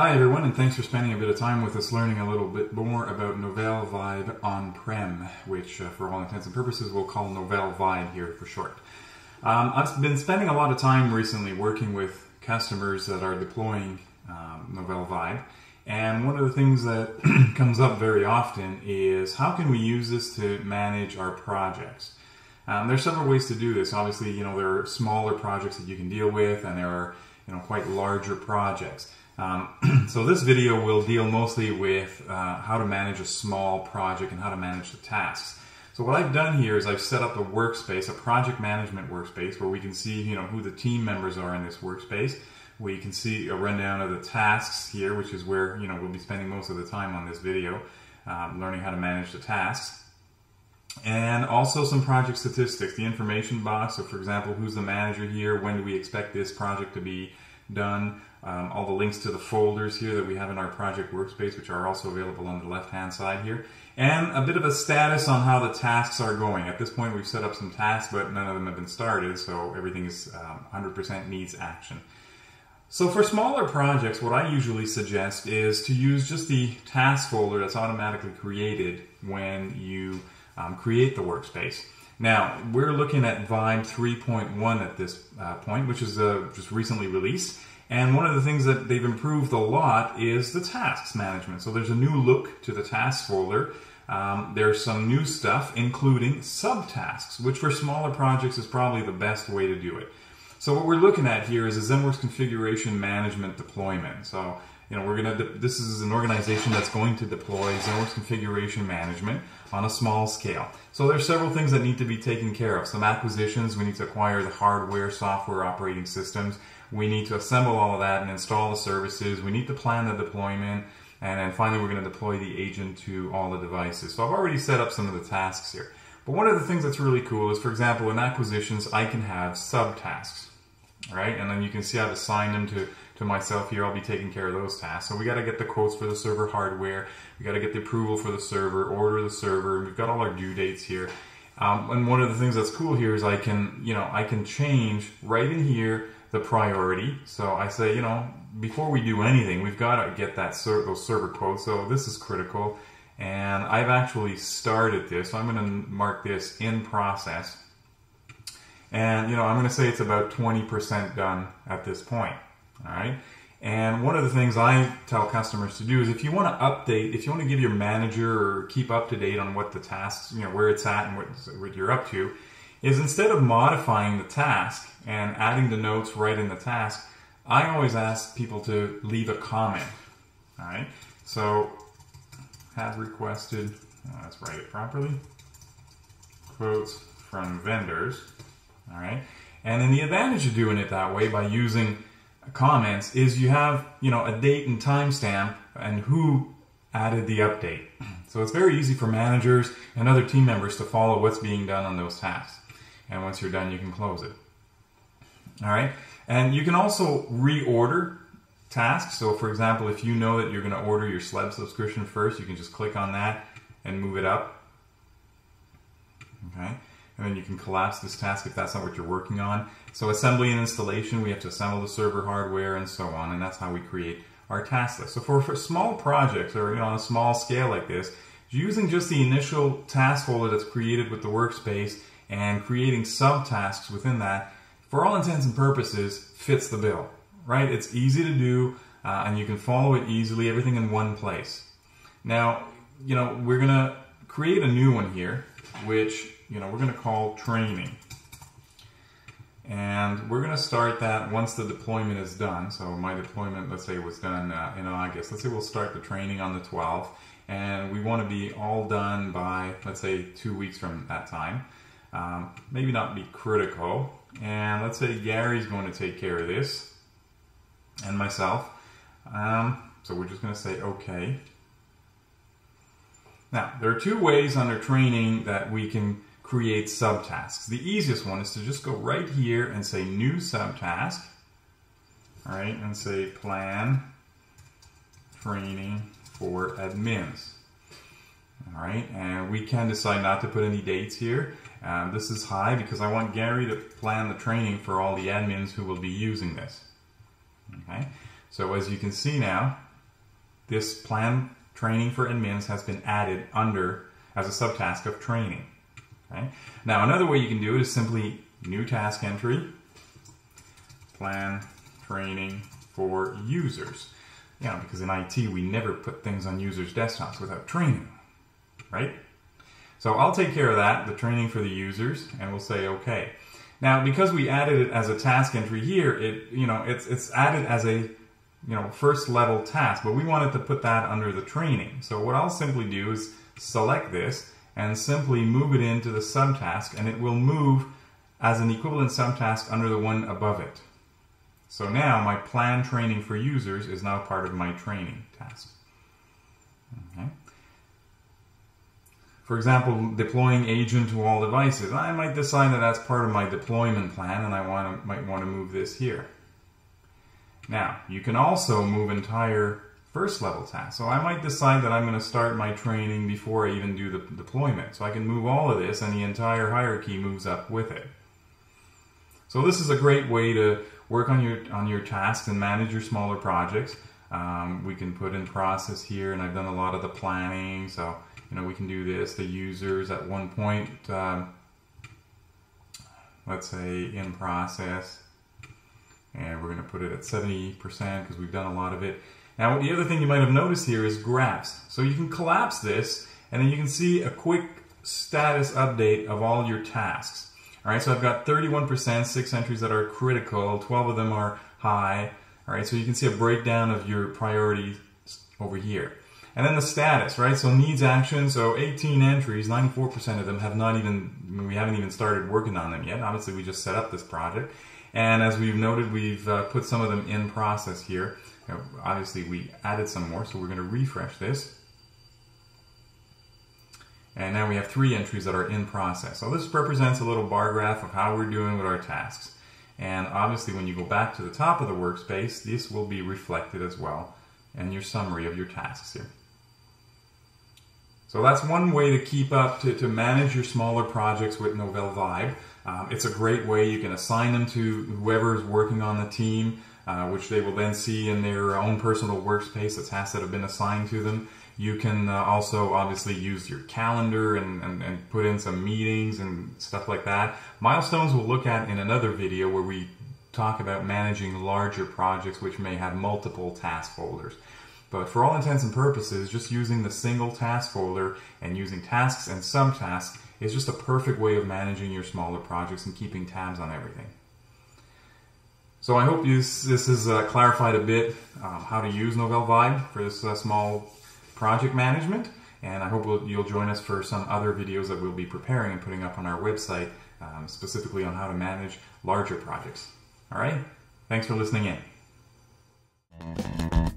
Hi everyone and thanks for spending a bit of time with us learning a little bit more about Novell Vibe on-prem, which uh, for all intents and purposes we'll call Novell Vibe here for short. Um, I've been spending a lot of time recently working with customers that are deploying um, Novell Vibe and one of the things that comes up very often is how can we use this to manage our projects? Um, there's several ways to do this. Obviously, you know, there are smaller projects that you can deal with and there are, you know, quite larger projects. Um, so this video will deal mostly with uh, how to manage a small project and how to manage the tasks. So what I've done here is I've set up a workspace, a project management workspace, where we can see you know who the team members are in this workspace. We can see a rundown of the tasks here, which is where you know we'll be spending most of the time on this video, um, learning how to manage the tasks. And also some project statistics, the information box. So for example, who's the manager here? When do we expect this project to be done? Um, all the links to the folders here that we have in our project workspace, which are also available on the left-hand side here. And a bit of a status on how the tasks are going. At this point, we've set up some tasks, but none of them have been started, so everything is 100% um, needs action. So for smaller projects, what I usually suggest is to use just the task folder that's automatically created when you um, create the workspace. Now, we're looking at Vibe 3.1 at this uh, point, which is uh, just recently released. And one of the things that they've improved a lot is the tasks management. So there's a new look to the tasks folder. Um, there's some new stuff, including subtasks, which for smaller projects is probably the best way to do it. So what we're looking at here is a ZenWorks configuration management deployment. So you know, we're gonna. This is an organization that's going to deploy ZenWorks configuration management on a small scale. So there's several things that need to be taken care of. Some acquisitions. We need to acquire the hardware, software, operating systems. We need to assemble all of that and install the services. We need to plan the deployment. And then finally, we're going to deploy the agent to all the devices. So I've already set up some of the tasks here. But one of the things that's really cool is, for example, in acquisitions, I can have subtasks, right? And then you can see I've assigned them to, to myself here. I'll be taking care of those tasks. So we got to get the quotes for the server hardware. We got to get the approval for the server, order the server. We've got all our due dates here. Um, and one of the things that's cool here is I can, you know, I can change right in here the priority. So I say, you know, before we do anything, we've got to get that ser those server quotes. So this is critical. And I've actually started this. So I'm going to mark this in process. And, you know, I'm going to say it's about 20% done at this point. All right. And one of the things I tell customers to do is if you want to update, if you want to give your manager or keep up to date on what the tasks, you know, where it's at and what, what you're up to, is instead of modifying the task and adding the notes right in the task, I always ask people to leave a comment. All right. So, have requested, uh, let's write it properly, quotes from vendors. All right. And then the advantage of doing it that way by using comments is you have, you know, a date and timestamp and who added the update. So it's very easy for managers and other team members to follow what's being done on those tasks. And once you're done, you can close it. All right. And you can also reorder tasks. So for example, if you know that you're going to order your SLED subscription first, you can just click on that and move it up. Okay. And then you can collapse this task if that's not what you're working on. So assembly and installation, we have to assemble the server hardware and so on, and that's how we create our task list. So for, for small projects or you know on a small scale like this, using just the initial task folder that's created with the workspace and creating subtasks within that, for all intents and purposes, fits the bill, right? It's easy to do uh, and you can follow it easily, everything in one place. Now, you know, we're gonna create a new one here, which, you know, we're gonna call training. And we're going to start that once the deployment is done. So my deployment, let's say, was done uh, in August. Let's say we'll start the training on the 12th. And we want to be all done by, let's say, two weeks from that time. Um, maybe not be critical. And let's say Gary's going to take care of this. And myself. Um, so we're just going to say OK. Now, there are two ways under training that we can create subtasks. The easiest one is to just go right here and say new subtask, all right, and say plan training for admins. All right, and we can decide not to put any dates here. Um, this is high because I want Gary to plan the training for all the admins who will be using this. Okay, so as you can see now, this plan training for admins has been added under as a subtask of training. Okay? Now another way you can do it is simply new task entry, plan training for users. Know, because in IT we never put things on users' desktops without training, right? So I'll take care of that, the training for the users, and we'll say okay. Now, because we added it as a task entry here, it you know it's it's added as a you know first level task, but we wanted to put that under the training. So what I'll simply do is select this and simply move it into the subtask, and it will move as an equivalent subtask under the one above it. So now my plan training for users is now part of my training task. Okay. For example, deploying agent to all devices. I might decide that that's part of my deployment plan and I want to, might want to move this here. Now, you can also move entire first level task. So I might decide that I'm going to start my training before I even do the deployment. So I can move all of this and the entire hierarchy moves up with it. So this is a great way to work on your on your tasks and manage your smaller projects. Um, we can put in process here, and I've done a lot of the planning. So you know we can do this. The users at one point, um, let's say in process, and we're going to put it at 70% because we've done a lot of it. Now the other thing you might have noticed here is graphs. So you can collapse this, and then you can see a quick status update of all your tasks. All right, so I've got 31%, six entries that are critical, 12 of them are high. All right, so you can see a breakdown of your priorities over here. And then the status, right? So needs action, so 18 entries, 94% of them have not even, we haven't even started working on them yet. Obviously, we just set up this project. And as we've noted, we've uh, put some of them in process here. Know, obviously, we added some more, so we're going to refresh this. And now we have three entries that are in process. So this represents a little bar graph of how we're doing with our tasks. And obviously when you go back to the top of the workspace, this will be reflected as well in your summary of your tasks here. So that's one way to keep up, to, to manage your smaller projects with Novell Vibe. Um, it's a great way you can assign them to whoever is working on the team, uh, which they will then see in their own personal workspace, the tasks that have been assigned to them. You can uh, also obviously use your calendar and, and, and, put in some meetings and stuff like that. Milestones we'll look at in another video where we talk about managing larger projects which may have multiple task folders. But for all intents and purposes, just using the single task folder and using tasks and subtasks is just a perfect way of managing your smaller projects and keeping tabs on everything. So I hope you, this has uh, clarified a bit um, how to use Novell Vibe for this uh, small project management. And I hope you'll join us for some other videos that we'll be preparing and putting up on our website, um, specifically on how to manage larger projects. All right? Thanks for listening in.